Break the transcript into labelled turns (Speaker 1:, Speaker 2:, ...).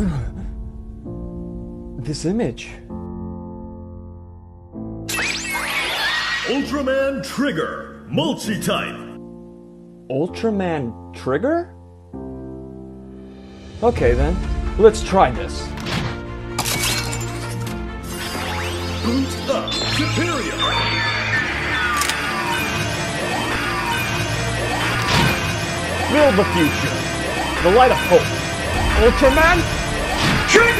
Speaker 1: This image.
Speaker 2: Ultraman Trigger, multi-type.
Speaker 1: Ultraman Trigger? Okay then, let's try this.
Speaker 2: Boot up, Zeperion.
Speaker 1: Build the future. The light of hope. Ultraman Trigger!